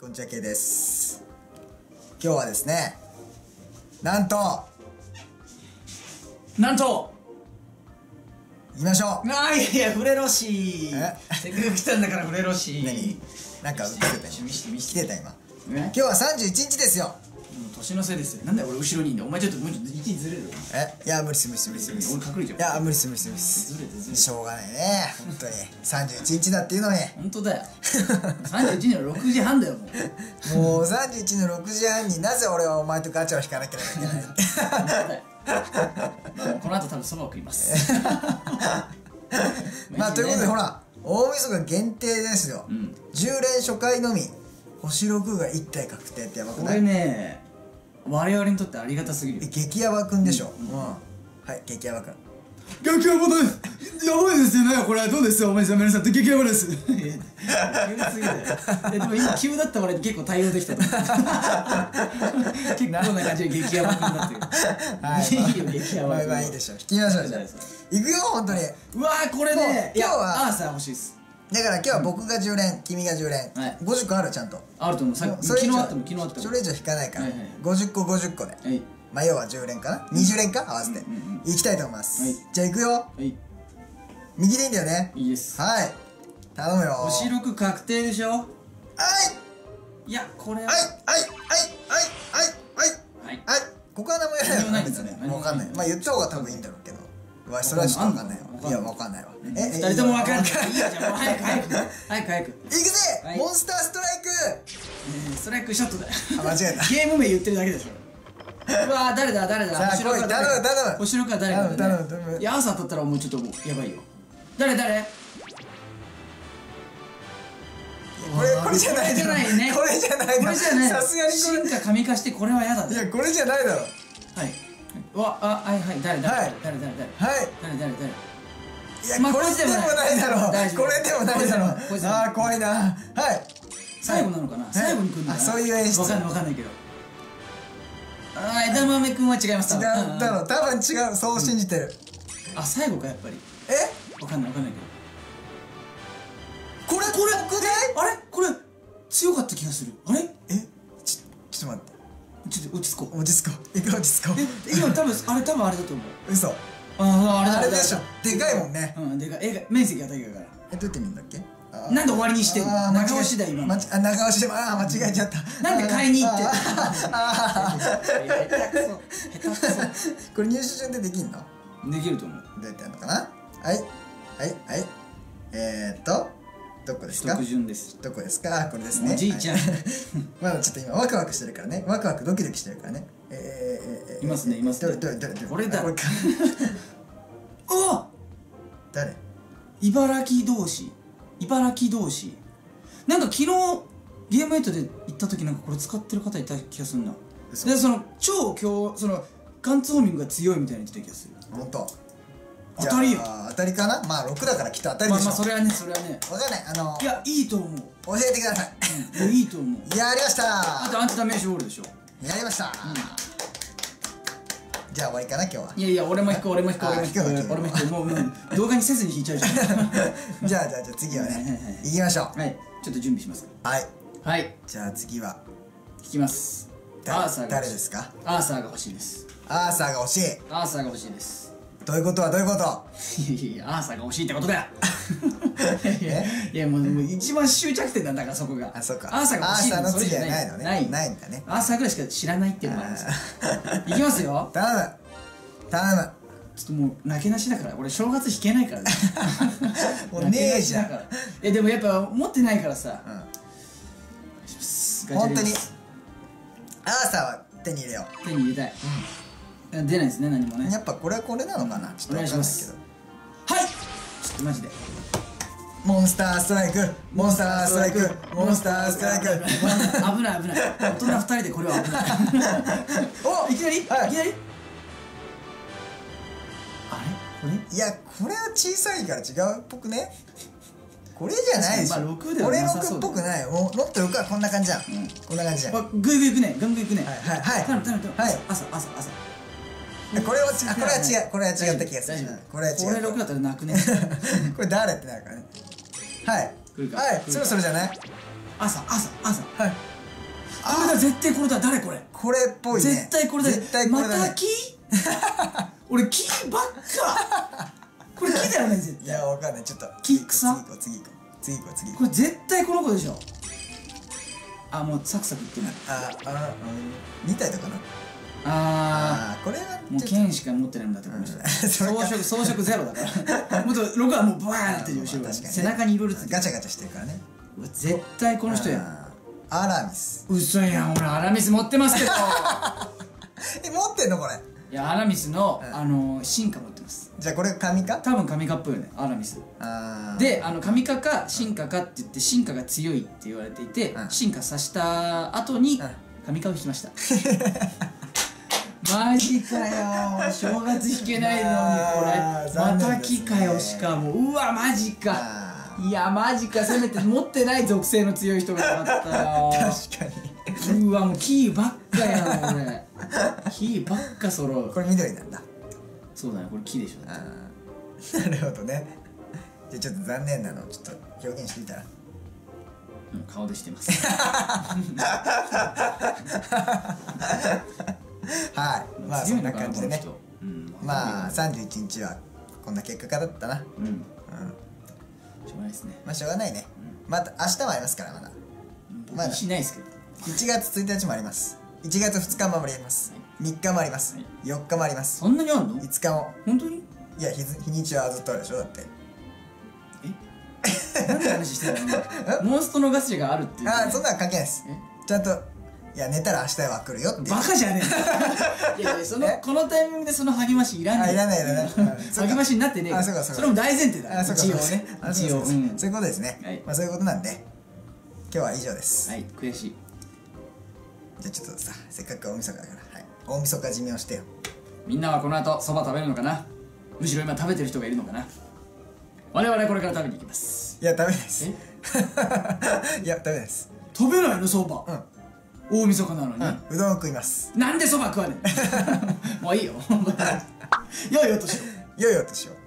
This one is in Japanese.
こんにちは、けいです。今日はですね、なんと、なんと行きましょうああいやいやフレロシーえ？せっかく来たんだからフレロシー何？なんか映ってた今。来しててた今。ね今日は31日ですよ。年のせいですよ。なんだよ俺後ろにいんだよ。お前ちょっともうちょっと位置ずれるえ？いや、無理っす、無理っす、無理っす。無理っす俺隠れちゃう。いや、無理っす、無理っす、無理っす。ずれてずれて。しょうがないね。本当に。31日だっていうのに。本当だよ。31時の6時半だよもう。もう31の6時半になぜ俺はお前とガチャを引かなければいけない本当だよ。まあこの後多分そばを食います。まあということでほらら大晦日限定ですよ、うん。10連初回のみ。星6が1体確定ってやばくこれない？ね我々にとってありがたすぎる激ヤバくんでしょ？うん、はい激ヤバくん。激ヤバです。やばいですよね。これどうです？よお前さん皆さんって激ヤバです。急すぎだよえでも今急だった俺結構対応できたと思う。結構な感じで激ヤバくんだってる。はい。いいよ激ヤバまあくんまあいいでしょ引きましょうじゃあ。くよ本当に。うわーこれね。今日はやアーサー欲しいですだから今日は僕が10連、君が10連、50個あるちゃんと。あると思う。さっき昨日あったも昨日あったもそれ以上引かないから、50個50個で、迷、まあ要は10連かな、20連か？合わせて、いきたいと思います、じゃあいくよ、右でいいんだよね？いいです。はい。頼むよ。星6確定でしょ？はい。いやこれは。はいはいはいはいはいはい。ここは何もやらないよ、ね、ね、分かんない。まあ言った方が多分いいんだろうけど。うわそれはちょっと分かんないよい。いやわかんないわ。二人とも分かんないわいいよじゃあもう早く早く。早く早く。いくぜはい。モンスターストライク。えーストライクショットだ。よあ間違えた。ゲーム名言ってるだけでしょ。うわー誰だ誰だ。さあ星六は来い。誰だ頼む。頼む星六は誰だ、ね、頼いや朝当たったらもうちょっとやばいよ。誰誰？これこれじゃないだろ。これじゃないね。これじゃないこれじゃない。さすがにこ進化神化してこれは嫌だいやこれじゃないだろ。はい。わあはいはい。誰誰？はい。誰誰誰？はい。誰誰誰？まあ これでもないだろ大丈夫。これでもないだろこれでもああ怖いな。はい。最後なのかな、最後に来るのかそういう演出。わかんないわかんないけど。あー枝豆くんは違います。違うだろ多分違う。そう信じてる。あ最後かやっぱり。え？わかんないわかんないけこれこれ僕でどあれ？これ強かった気がする。あれ？え？ちちょっと待って。ちょっと落ち着こう。落ち着こう。行く落ち着こえ今多分あれ多分あれだと思うう。嘘あれだ。あれでしょ。だでかいもんね。うんでかい。えが面積がでかいから。えどうやって見るんだっけ？なんで終わりにしてん長押しだよ今あ長押しでもああ間違えちゃった。なんで買いに行ってんの？あー。あー下手くそ下手くこれ入手順でできんの？できると思う。うやってやるのかな？はい。はいはい。えーっとどこですか？特順です。どこですか？あこれですね。おじいちゃん。はい。まだちょっと今ワクワクしてるからね。ワクワクドキドキしてるからね。えーえーえーいますねいますね。どれどれどれ？これだ。あこれかあ誰？茨城同士。茨城同士。なんか昨日ゲームエイトで行った時なんかこれ使ってる方いた気がするな。嘘。でその超強その貫通ホーミングが強いみたいに言ってた気がする。本当。当たりよ。当たりかな？まあ6だからきっと当たりでしょ。まあまあそれはねそれはね。わかんない。あのいやいいと思う。教えてください。うんいいと思う。やりました。あとアンチダメージウォールでしょ。やりましたじゃあ終わりかな今日は。いやいや俺も引く 俺も引くあ俺も引く俺も引くもうもう動画にせずに引いちゃうじゃん。じゃあじゃあじゃあ次ははいはいはいね行きましょう。はい。ちょっと準備しますはい。はい。じゃあ次は。引きます。だアーサー誰ですか？アーサーが欲しいです。アーサーが欲しい。アーサーが欲しいです。どういうことはどういうこと？いやいやアーサーが欲しいってことだよ いやいやもうもう一番終着点なんだからそこが。あそっか。アーサーが欲しいアーサーの次はないのね。ない。ないんだね。アーサーぐらいしか知らないっていうのもあるんですよ。いきますよ。頼む。頼む。ちょっともう泣けなしだから俺正月弾けないからね。もうねえじゃん。泣けなしだから。えでもやっぱ持ってないからさ。うん。本当に。アーサーは手に入れよ手に入れたい、出ないですね何もね。うやっぱこれはこれなのかな。ちょっとわかんないけど。お願いします。はい。ちょっとマジでモンスターストライクモンスターストライクモンスターストライク。危ない危ない。大人二人でこれは危ない。おいきなり、はい。い、きなり？あれ？これ？いやこれは小さいから違うっぽくね。これじゃないでしょ、まあ六ではこれなさそう6っぽくない。もうもっと6はこんな感じじゃん、こんな感じじゃんあぐいぐいいくね。ぐんぐいいくね。はいはいはい。頼む頼む頼む。はい。朝朝朝これはちあこれは違う。これは違った気がする。これは違う。これ6だったら泣くね。これ誰ってなるからね。はい。はい。そろそろじゃない？朝朝朝。はい。これだ絶対これだ。誰これ？これっぽいね。絶対これだ絶対これだね。また木？俺木ばっか。これ木だよね絶い対やわかんない。ちょっと。木草？次行こう次行こう。次行こう次行ここれ絶対この子でしょ。あもうサクサクいってないああうん2体とかな。ああーこれはーもう剣しか持ってないんだってこの人。うん。装か。飾装飾ゼロだから。もっと6はもうバーンって後ろ。背中にいろいろガチャガチャしてるからね。絶対この人や。アラミス。嘘やん俺アラミス持ってますけど。え持ってんのこれ？いやアラミスのうん。あの進化持ってます。じゃあこれ紙か？多分神化っぽいよねアラミス。であの神化か進化かって言って進化が強いって言われていて、うん。進化させた後にうん。神化を引きましたマジかよ。正月引けないのにこれ。また木かよしかも。うわマジか。あ。いやマジか。せめて持ってない属性の強い人がよかったよ。ー 確かに。うわもうキーばっかやん俺 キーばっか揃う。これ緑なんだ。そうだねこれ木でしょ。あー。なるほどね。じゃあちょっと残念なのをちょっと表現してみたら。うん顔でしてます。は いまあそんな感じでね。うん。まあ31日はこんな結果だったな。うん。うん。しょうがないですね。まあしょうがないね。また明日もありますからまだ。まだ。僕しないですけど。1月1日もあります。1月2日もあります。3日もあります。はい。4日もあります。そんなにあんの？5日も。本当に？いや日付日にちはずっとあるでしょだって。何の話してんの？今 モンストのガチがあるっていう。ああそんなん関係ないです。え？ちゃんといや寝たら明日は来るよって。バカじゃねえ いやいやそのえこのタイミングでその励ましいらないいらないうん。そうか。励ましになってねえあそうかそうか。それも大前提だ。あそうか一応ね。一応。うん。そういうことですね、はい。まあそういうことなんで今日は以上です、はい悔しい。じゃあちょっとさせっかく大晦日だから、はい、大晦日締めをしてよ。みんなはこの後そば食べるのかな？むしろ今食べてる人がいるのかな？我々これから食べに行きます。いやダメです。え？いやダメです。食べないのそばうん大晦日なのに、うどんを食います。なんでそば食わねえ もういいよよ いよとしよいよとしよう